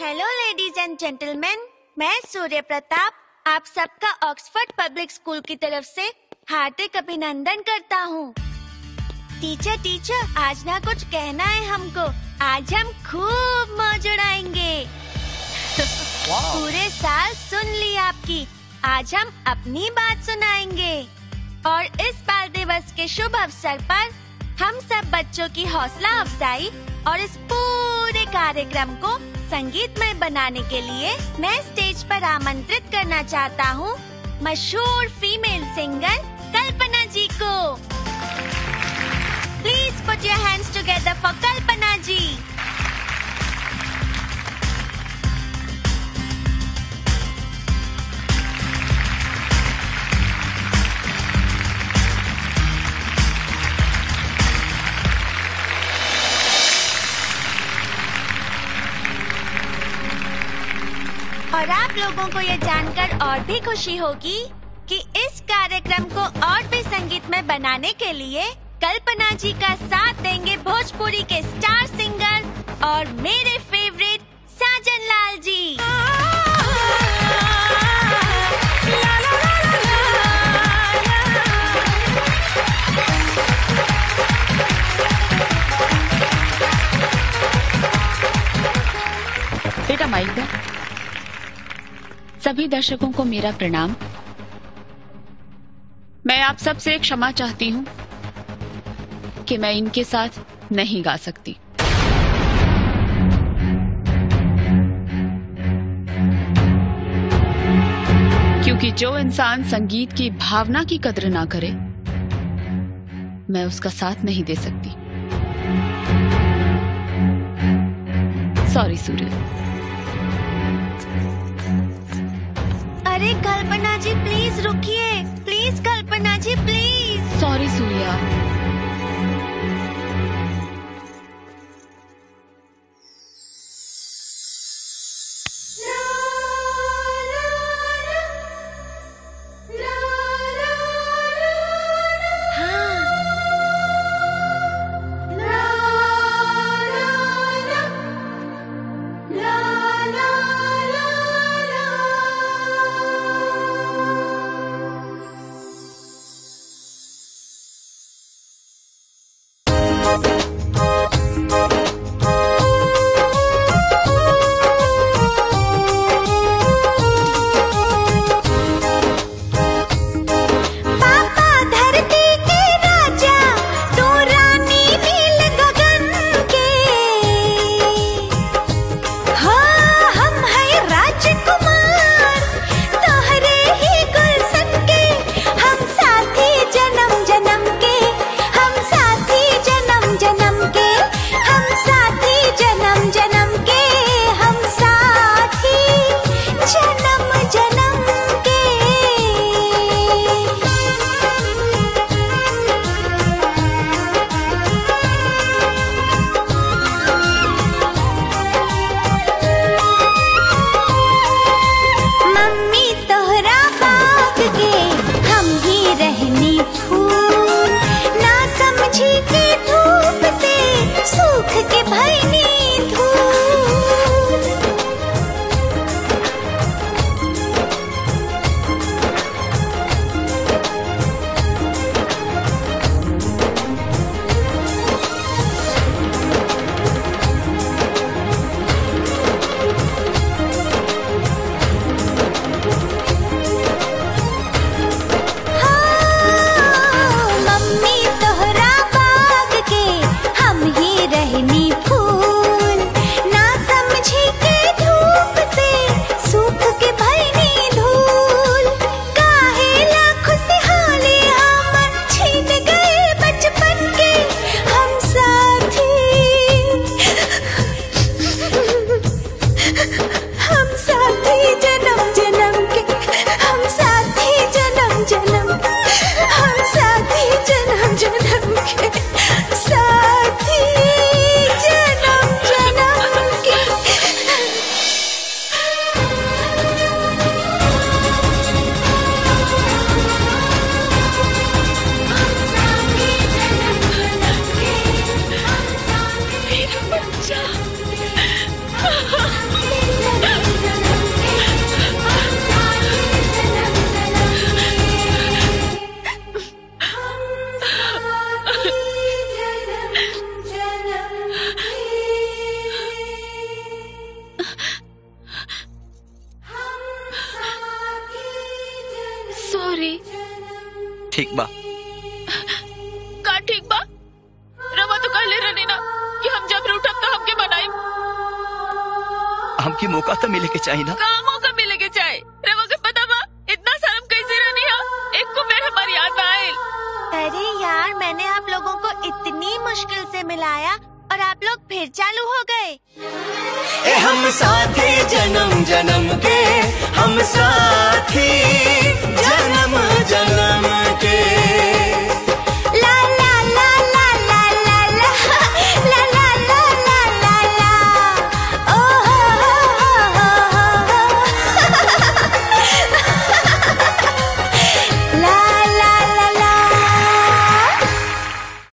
Hello ladies and gentleman मैं सूर्य प्रताप आप सबका ऑक्सफोर्ड पब्लिक स्कूल की तरफ़ से हार्दिक अभिनंदन करता हूँ। टीचर टीचर आज ना कुछ कहना है हमको। आज हम खूब मौज उड़ाएँगे। पूरे साल सुन ली आपकी। आज हम अपनी बात सुनाएँगे। और इस बाल दिवस के शुभ अवसर पर हम सब बच्चों की हौसला अफजाई और इस पूरे कार्यक्रम को संगीतमय बनाने के लिए मैं स्टेज पर आमंत्रित करना चाहता हूँ मशहूर फीमेल सिंगर कल्पना जी को। Please put your hands together for Kalpana ji. और आप लोगों को ये जानकर और भी खुशी होगी कि इस कार्यक्रम को और भी संगीत में बनाने के लिए कल्पना जी का साथ देंगे भोजपुरी के स्टार सिंगर और मेरे फेवरेट साजन लाल जी। सभी दर्शकों को मेरा प्रणाम। मैं आप सबसे क्षमा चाहती हूँ कि मैं इनके साथ नहीं गा सकती। क्योंकि जो इंसान संगीत की भावना की कद्र ना करे, मैं उसका साथ नहीं दे सकती। सॉरी सूर्य। अरे कल्पना जी प्लीज़ रुकिए। Please Kalpana ji Thank you. ठीक बा। का ठीक बा? रवा तो कहले रहनी ना कि हम जब रूठब तो हमके बनाई। हमके मौका तो मिले के चाहिए ना। का मौका मिले के चाहे? रवा के पता बा इतना शर्म कैसे रहनी है एक को मेर हमारी याद आए अरे यार मैंने आप लोगों को इतनी मुश्किल से मिलाया और आप लोग फिर चालू हो गए। ए हम साथी जन्म जन्म के हम साथी